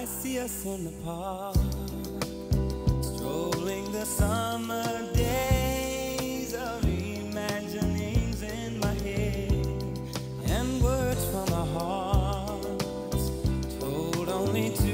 I see us in the park, strolling the summer days. Of imaginings in my head and words from our hearts told only to